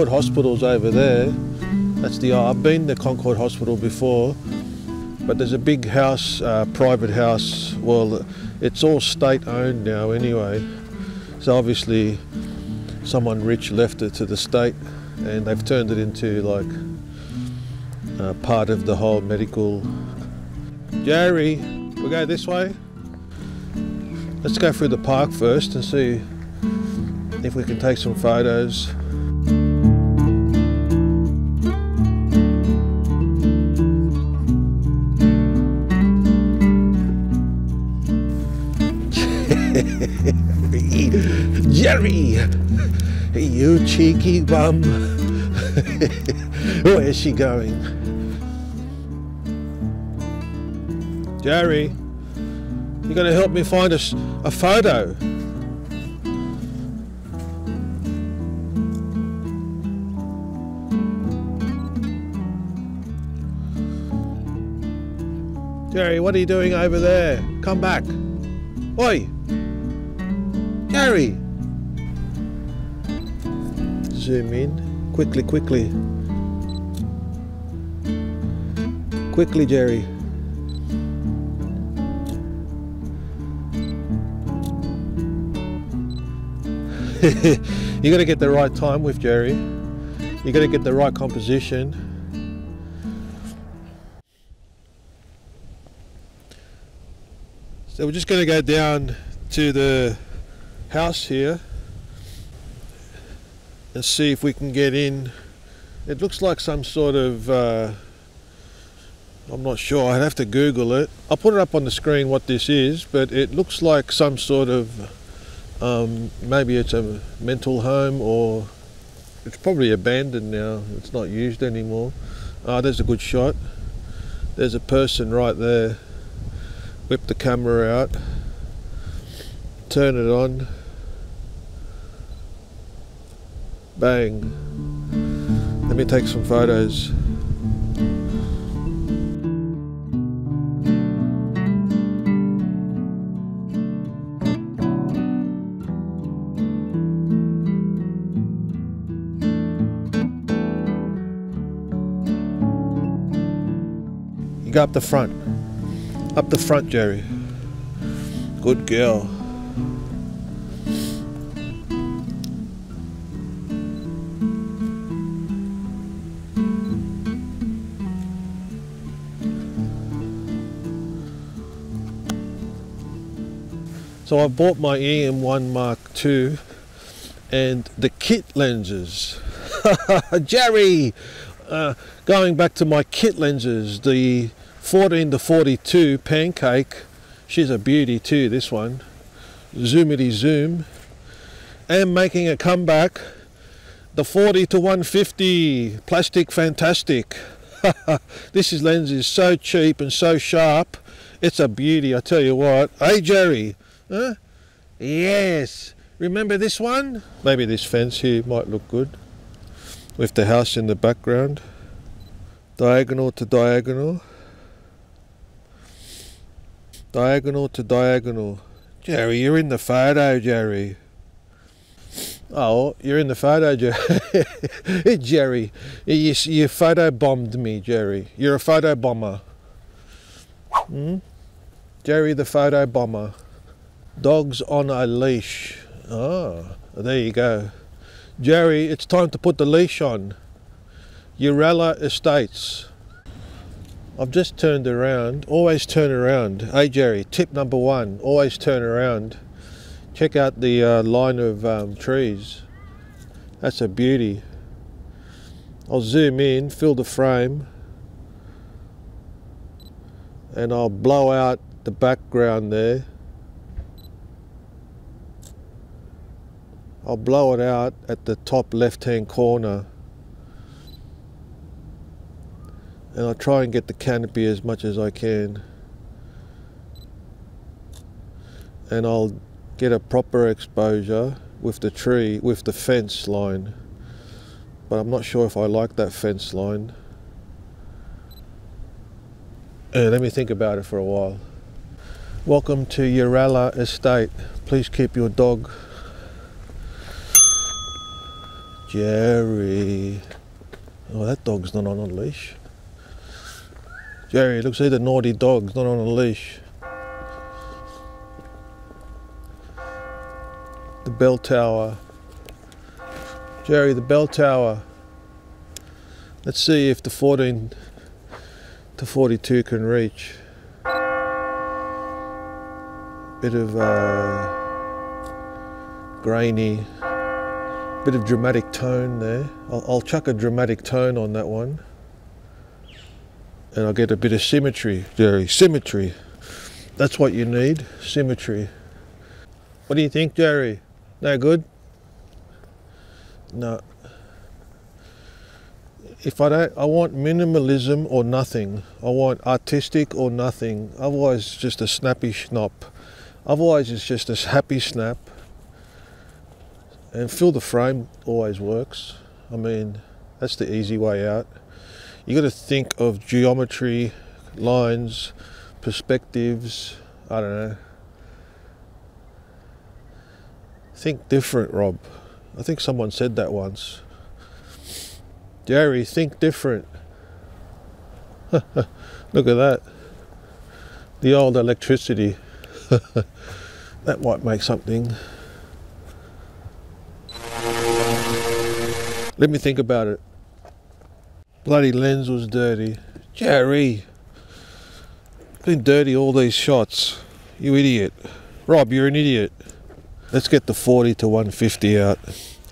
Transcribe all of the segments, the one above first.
Concord Hospital's over there. That's the I've been to Concord Hospital before, but there's a big house, uh, private house. Well, it's all state owned now anyway. So obviously, someone rich left it to the state, and they've turned it into like uh, part of the whole medical. Jerry, we go this way. Let's go through the park first and see if we can take some photos. Jerry, you cheeky bum. Where's she going? Jerry, you're gonna help me find a, a photo? Jerry, what are you doing over there? Come back. Oi! Jerry! Zoom in. Quickly, quickly. Quickly, Jerry. you got to get the right time with Jerry. You got to get the right composition. So we're just going to go down to the house here and see if we can get in. It looks like some sort of, uh, I'm not sure, I'd have to Google it. I'll put it up on the screen what this is, but it looks like some sort of um, maybe it's a mental home or it's probably abandoned now. It's not used anymore. Ah, there's a good shot. There's a person right there. Whip the camera out. Turn it on. Bang. Let me take some photos. You go up the front. Up the front, Jerry. Good girl. So I bought my EM1 Mark II and the kit lenses. Jerry! Uh, going back to my kit lenses, the 14 to 42 pancake, she's a beauty too, this one. Zoomity zoom. And making a comeback, the 40 to 150 plastic fantastic. this is lens is so cheap and so sharp. It's a beauty, I tell you what. Hey Jerry, huh? Yes. Remember this one? Maybe this fence here might look good with the house in the background. Diagonal to diagonal. Diagonal to diagonal. Jerry, you're in the photo, Jerry. Oh, you're in the photo, Jerry. Jerry, you, you photo bombed me, Jerry. You're a photo bomber. Hmm? Jerry the photo bomber. Dogs on a leash. Ah, there you go. Jerry, it's time to put the leash on. Yaralla Estates. I've just turned around. Always turn around. Hey Jerry, tip number one, always turn around. Check out the uh, line of um, trees. That's a beauty. I'll zoom in, fill the frame, and I'll blow out the background there. I'll blow it out at the top left hand corner. And I'll try and get the canopy as much as I can. And I'll get a proper exposure with the tree with the fence line. But I'm not sure if I like that fence line. Uh, let me think about it for a while. Welcome to Yaralla Estate. Please keep your dog Jerry. Oh, that dog's not on a leash. Jerry, looks like the naughty dog's not on a leash. The bell tower. Jerry, the bell tower. Let's see if the 14 to 42 can reach. Bit of uh, grainy, bit of dramatic tone there. I'll, I'll chuck a dramatic tone on that one. And I'll get a bit of symmetry, Jerry. Symmetry. That's what you need, symmetry. What do you think, Jerry? No good? No. If I don't, I want minimalism or nothing. I want artistic or nothing. Otherwise, it's just a snappy snop. Otherwise, it's just a happy snap. And fill the frame always works. I mean, that's the easy way out. You got to think of geometry, lines, perspectives. I don't know. Think different, Rob. I think someone said that once. Jerry, think different. Look at that. The old electricity. that might make something. Let me think about it. Bloody lens was dirty. Jerry. Been dirty all these shots. You idiot. Rob, you're an idiot. Let's get the 40 to 150 out.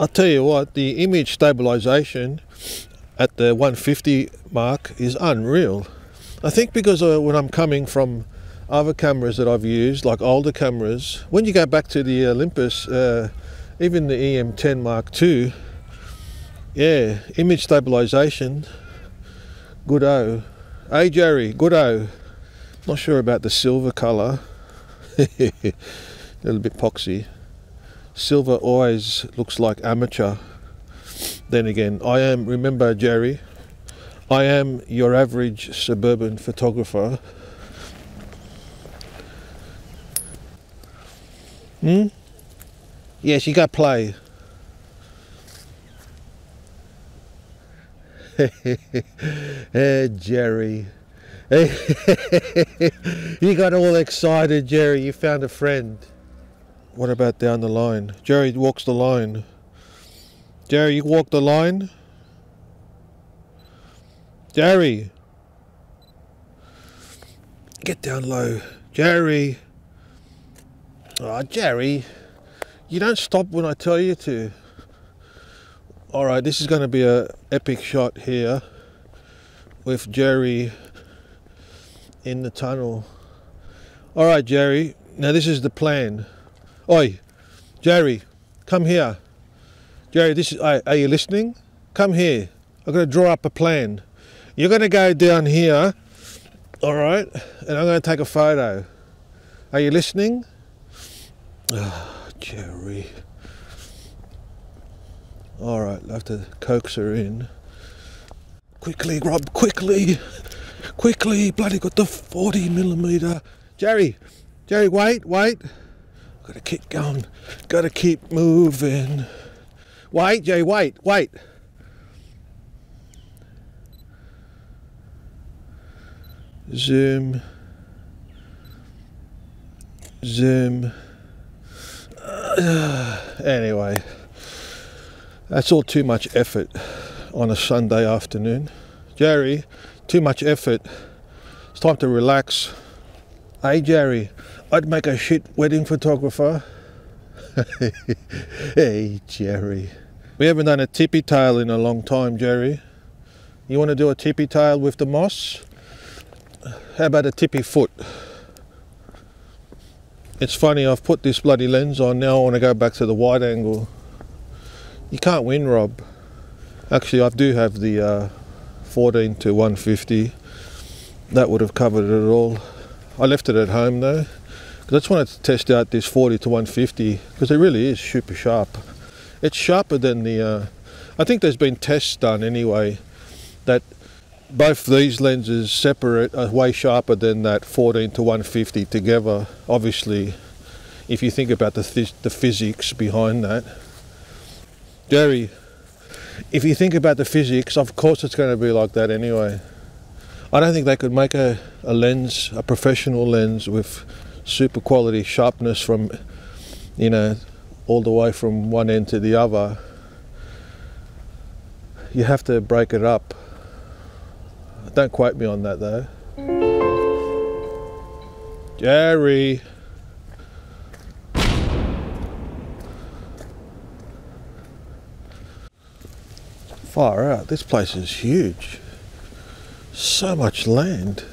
I'll tell you what, the image stabilization at the 150 mark is unreal. I think because uh, when I'm coming from other cameras that I've used, like older cameras, when you go back to the Olympus, uh, even the EM10 Mark II, yeah, image stabilization, good O. Hey Jerry, good O. Not sure about the silver colour. A little bit poxy. Silver always looks like amateur. Then again, I am, remember Jerry, I am your average suburban photographer. Hmm? Yes, you got play. hey, Jerry. you got all excited, Jerry. You found a friend. What about down the line? Jerry walks the line. Jerry, you walk the line? Jerry. Get down low. Jerry. Oh, Jerry. You don't stop when I tell you to. All right, this is going to be a epic shot here with Jerry in the tunnel. All right, Jerry. Now this is the plan. Oi, Jerry, come here. Jerry, this is. Are you listening? Come here. I'm going to draw up a plan. You're going to go down here. All right, and I'm going to take a photo. Are you listening? Oh, Jerry. All right, I'll have to coax her in. Quickly, Rob, quickly, quickly, bloody got the 40 millimeter. Jerry, Jerry, wait, wait. Gotta keep going, gotta keep moving. Wait, Jerry, wait, wait. Zoom, zoom. Uh, anyway. That's all too much effort on a Sunday afternoon. Jerry, too much effort. It's time to relax. Hey, Jerry, I'd make a shit wedding photographer. hey, Jerry. We haven't done a tippy tail in a long time, Jerry. You want to do a tippy tail with the moss? How about a tippy foot? It's funny, I've put this bloody lens on, now I want to go back to the wide angle. You can't win, Rob. Actually, I do have the uh, 14 to 150. That would have covered it all. I left it at home though, because I just wanted to test out this 40 to 150 because it really is super sharp. It's sharper than the. Uh, I think there's been tests done anyway that both these lenses separate are way sharper than that 14 to 150 together. Obviously, if you think about the th- the physics behind that. Jerry, if you think about the physics, of course it's going to be like that anyway. I don't think they could make a, a lens, a professional lens with super quality sharpness from, you know, all the way from one end to the other. You have to break it up. Don't quote me on that though. Jerry. Far out. This place is huge. So much land.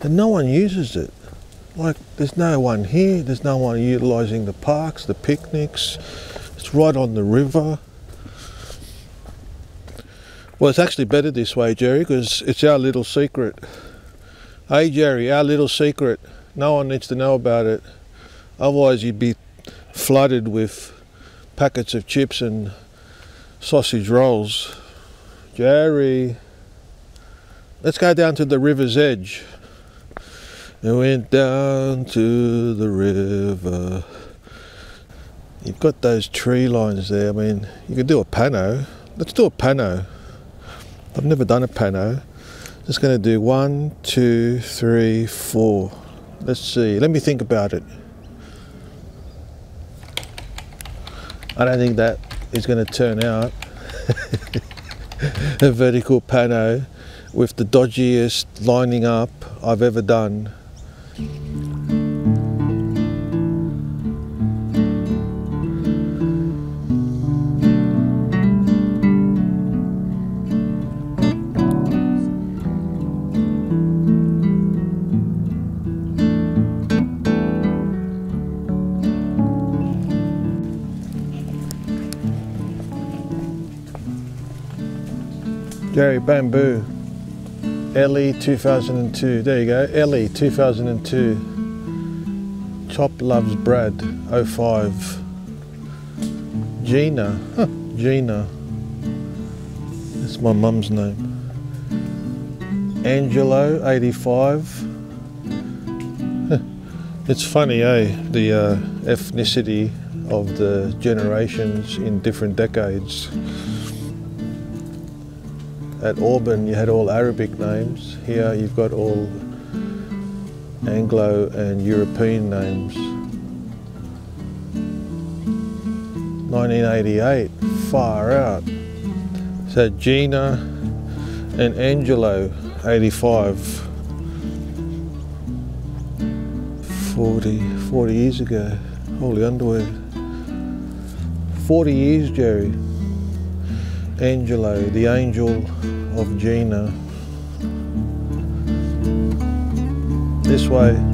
And no one uses it. Like, there's no one here, there's no one utilising the parks, the picnics. It's right on the river. Well, it's actually better this way, Jerry, because it's our little secret. Hey, Jerry, our little secret. No one needs to know about it. Otherwise, you'd be flooded with packets of chips and sausage rolls. Jerry, let's go down to the river's edge. I went down to the river. You've got those tree lines there. I mean, you could do a pano. Let's do a pano. I've never done a pano. Just going to do one, two, three, four. Let's see. Let me think about it. I don't think that is going to turn out a vertical pano with the dodgiest lining up I've ever done. Jerry Bamboo, LE 2002. There you go, LE 2002. Chop loves Brad 05. Gina, huh, Gina. That's my mum's name. Angelo 85. it's funny, eh? The uh, ethnicity of the generations in different decades at Auburn you had all Arabic names. Here you've got all Anglo and European names. 1988, far out. So Gina and Angelo, 85. 40, 40 years ago. Holy underwear. 40 years, Jerry. Angelo, the angel of Gina. This way.